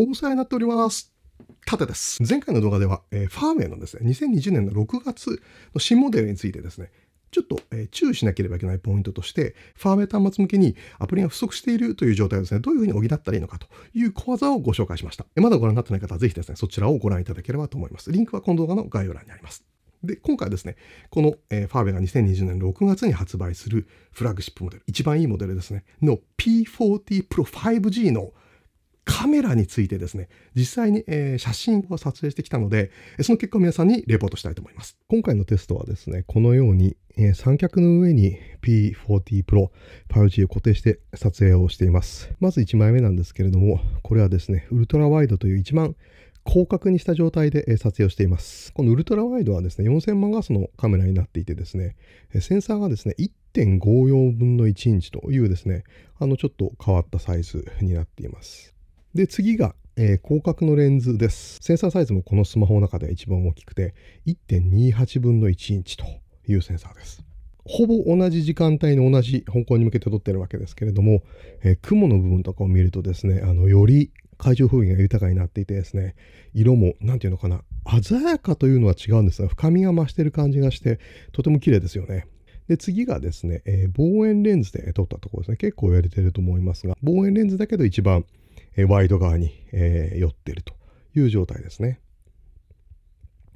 お世話になっております。縦です。前回の動画では、えー、ファーウェイのですね、2020年の6月の新モデルについてですね、ちょっと、えー、注意しなければいけないポイントとして、ファーウェイ端末向けにアプリが不足しているという状態をですね、どういうふうに補ったらいいのかという小技をご紹介しました。まだご覧になってない方はぜひですね、そちらをご覧いただければと思います。リンクはこの動画の概要欄にあります。で、今回ですね、この、えー、ファーウェイが2020年6月に発売するフラッグシップモデル、一番いいモデルですね、の P40 Pro 5G のカメラについてですね、実際に、えー、写真を撮影してきたので、その結果を皆さんにレポートしたいと思います。今回のテストはですね、このように、えー、三脚の上に P40 Pro 5G を固定して撮影をしています。まず1枚目なんですけれども、これはですね、ウルトラワイドという一番広角にした状態で撮影をしています。このウルトラワイドはですね、4000万画素のカメラになっていてですね、センサーがですね、1.54分の1インチというですね、あのちょっと変わったサイズになっています。で、次が、えー、広角のレンズです。センサーサイズもこのスマホの中で一番大きくて、1.28分の1インチというセンサーです。ほぼ同じ時間帯の同じ方向に向けて撮ってるわけですけれども、えー、雲の部分とかを見るとですね、あの、より海上風景が豊かになっていてですね、色も、なんていうのかな、鮮やかというのは違うんですが、深みが増してる感じがして、とても綺麗ですよね。で、次がですね、えー、望遠レンズで撮ったところですね。結構言われてると思いますが、望遠レンズだけど一番えワイド側に、え寄っているという状態ですね。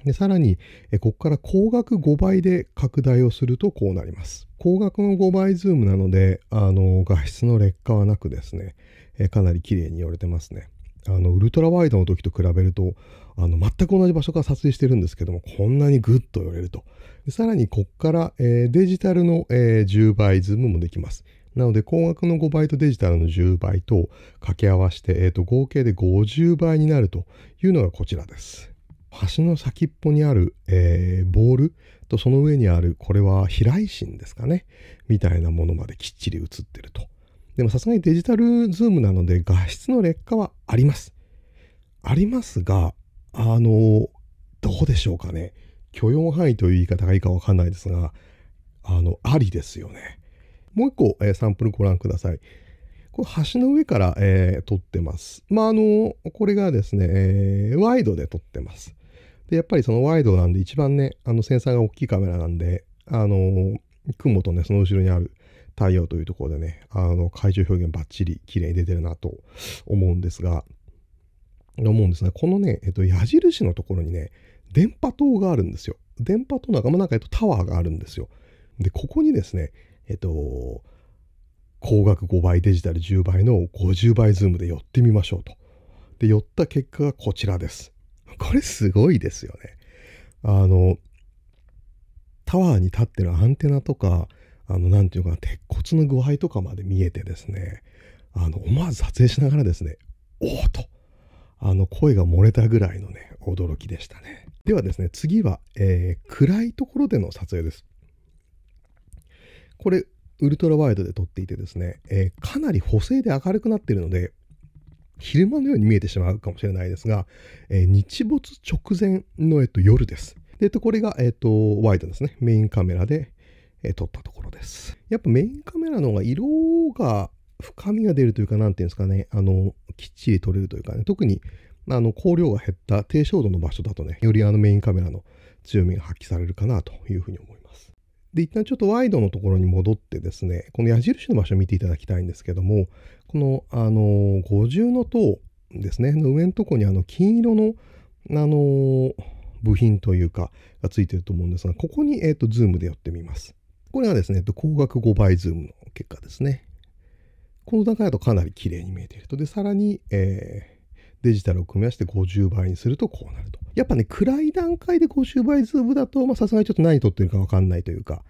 でさらに、えここから光学5倍で拡大をするとこうなります。光学の5倍ズームなので、あの画質の劣化はなくですね、えかなり綺麗に寄れてますね。あのウルトラワイドの時と比べるとあの全く同じ場所から撮影してるんですけどもこんなにグッと寄れるとでさらにここから、えー、デジタルの、えー、10倍ズームもできますなので、光学の5倍とデジタルの10倍と掛け合わせて、えー、と合計で50倍になるというのがこちらです。橋の先っぽにある、えー、ボールとその上にある、これは避雷針ですかね。みたいなものまできっちり映ってると。でもさすがにデジタルズームなので画質の劣化はあります。ありますが、あの、どうでしょうかね。許容範囲という言い方がいいかわかんないですが、あの、ありですよね。もう一個、えー、サンプルご覧ください。これ橋の上から、えー、撮ってます。まあ、あの、これがですね、えー、ワイドで撮ってます。で、やっぱりそのワイドなんで一番ね、あのセンサーが大きいカメラなんで、あの、雲とね、その後ろにある太陽というところでね、あの、怪獣表現バッチリ綺麗に出てるなと思うんですが、思うんですが、このね、えっと、矢印のところにね、電波塔があるんですよ。電波塔なんかもなんか、えっと、タワーがあるんですよ。で、ここにですね、えっと、光学5倍デジタル10倍の50倍ズームで寄ってみましょうと。で、寄った結果がこちらです。これすごいですよね。あの、タワーに立ってるアンテナとか、あの、なんていうか、鉄骨の具合とかまで見えてですね、あの、思わず撮影しながらですね、おおと、あの、声が漏れたぐらいのね、驚きでしたね。ではですね、次は、えー、暗いところでの撮影です。これ、ウルトラワイドで撮っていてですね、えー、かなり補正で明るくなっているので、昼間のように見えてしまうかもしれないですが、えー、日没直前の、えっと、夜です。で、これが、えっと、ワイドですね。メインカメラで、えー、撮ったところです。やっぱメインカメラの方が色が深みが出るというか、なんていうんですかね、あの、きっちり撮れるというかね、特に、あの、光量が減った低照度の場所だとね、よりあのメインカメラの強みが発揮されるかなというふうに思います。で、一旦ちょっとワイドのところに戻ってですね、この矢印の場所を見ていただきたいんですけども、この、あの、五重の塔ですね、の上のところにあの金色の、あの、部品というか、がついてると思うんですが、ここに、えっ、ー、と、ズームで寄ってみます。これがですね、光学5倍ズームの結果ですね。この段階だとかなり綺麗に見えていると。で、さらに、えー、デジタルを組み合わせて50倍にするとこうなると。やっぱね、暗い段階で50倍ズームだと、まあさすがにちょっと何撮ってるかわかんないというか、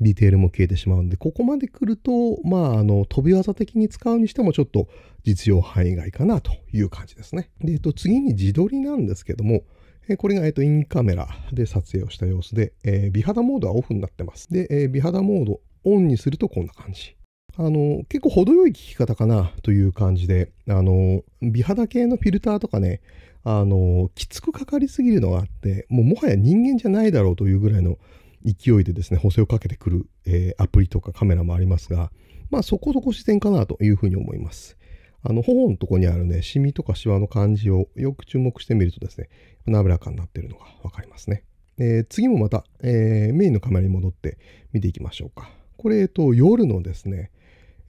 ディテールも消えてしまうんで、ここまで来ると、まあ、あの、飛び技的に使うにしてもちょっと実用範囲外かなという感じですね。で、えっと、次に自撮りなんですけども、えこれが、えっと、インカメラで撮影をした様子で、えー、美肌モードはオフになってます。で、えー、美肌モードオンにするとこんな感じ。あの、結構程よい効き方かなという感じで、あの、美肌系のフィルターとかね、あの、きつくかかりすぎるのがあって、もうもはや人間じゃないだろうというぐらいの勢いでですね、補正をかけてくる、えー、アプリとかカメラもありますが、まあそこそこ自然かなというふうに思います。あの、頬のとこにあるね、シミとかシワの感じをよく注目してみるとですね、滑らかになっているのがわかりますね。えー、次もまた、えー、メインのカメラに戻って見ていきましょうか。これ、えっと、夜のですね、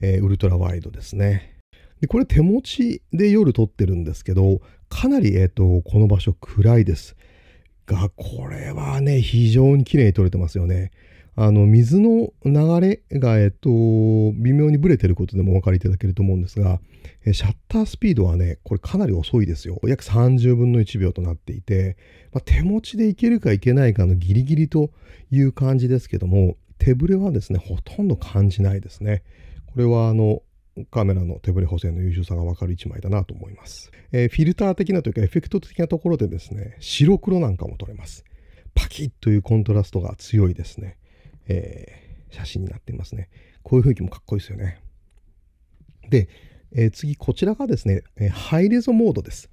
えー、ウルトラワイドですね。で、これ手持ちで夜撮ってるんですけど、かなり、えっと、この場所暗いです。が、これはね、非常に綺麗に撮れてますよね。あの、水の流れが、えっと、微妙にブレてることでもお分かりいただけると思うんですが、シャッタースピードはね、これかなり遅いですよ。約30分の1秒となっていて、まあ、手持ちでいけるかいけないかのギリギリという感じですけども、手ぶれはですね、ほとんど感じないですね。これはあの、カメラの手ぶれ補正の優秀さがわかる1枚だなと思います、えー、フィルター的なというかエフェクト的なところでですね、白黒なんかも撮れます。パキッというコントラストが強いですね、えー、写真になっていますね。こういう雰囲気もかっこいいですよね。で、えー、次、こちらがですね、えハイレゾモードです。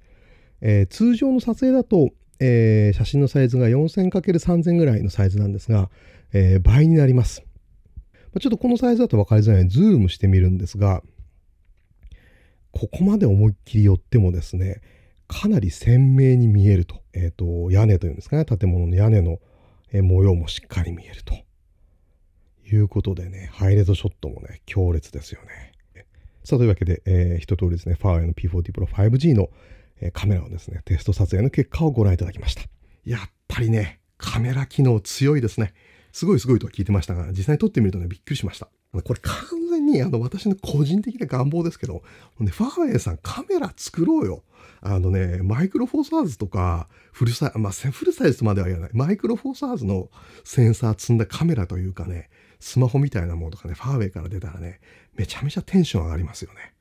え通常の撮影だと、え写真のサイズが 4000×3000 ぐらいのサイズなんですが、え倍になります。ちょっとこのサイズだと分かりづらいので、ズームしてみるんですが、ここまで思いっきり寄ってもですね、かなり鮮明に見えると。え、ー、と、屋根というんですかね、建物の屋根の模様もしっかり見えると。いうことでね、ハイレゾショットもね、強烈ですよね。さあ、というわけで、えー、一通りですね、ファーウェイの P40 Pro 5G の、え、カメラをですね、テスト撮影の結果をご覧いただきました。やっぱりね、カメラ機能強いですね。すごいすごいとは聞いてましたが、実際に撮ってみるとね、びっくりしました。これ完全にあの私の個人的な願望ですけど、ね、ファーウェイさんカメラ作ろうよ。あのね、マイクロフォーサーズとか、フルサイズ、まあ、フルサイズまでは言わない。マイクロフォーサーズのセンサー積んだカメラというかね、スマホみたいなものとかね、ファーウェイから出たらね、めちゃめちゃテンション上がりますよね。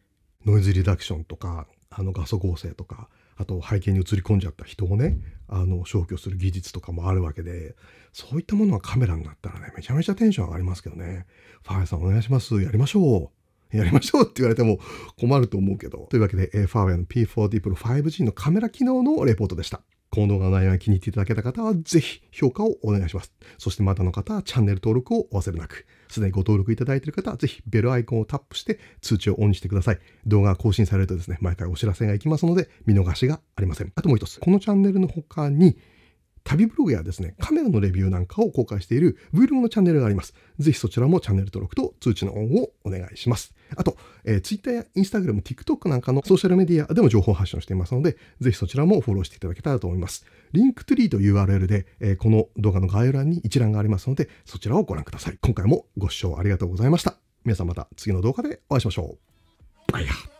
ノイズリダクションとか、あの画素合成とか、あと背景に映り込んじゃった人をね、あの消去する技術とかもあるわけで、そういったものがカメラになったらね、めちゃめちゃテンション上がりますけどね。ファーウェイさんお願いします。やりましょう。やりましょうって言われても困ると思うけど。というわけで、ファーウェイの P40 Pro 5G のカメラ機能のレポートでした。この動画の内容が気に入っていただけた方は、ぜひ評価をお願いします。そしてまたの方はチャンネル登録をお忘れなく。すでにご登録いただいている方は、ぜひベルアイコンをタップして通知をオンにしてください。動画が更新されるとですね、毎回お知らせがいきますので、見逃しがありません。あともう一つ、このチャンネルの他に、旅ブログやですね、カメラのレビューなんかを公開している Vlog のチャンネルがあります。ぜひそちらもチャンネル登録と通知のオンをお願いします。あと、えー、Twitter や Instagram、TikTok なんかのソーシャルメディアでも情報発信をしていますので、ぜひそちらもフォローしていただけたらと思います。リンクトゥリーという URL で、えー、この動画の概要欄に一覧がありますので、そちらをご覧ください。今回もご視聴ありがとうございました。皆さんまた次の動画でお会いしましょう。バイヤー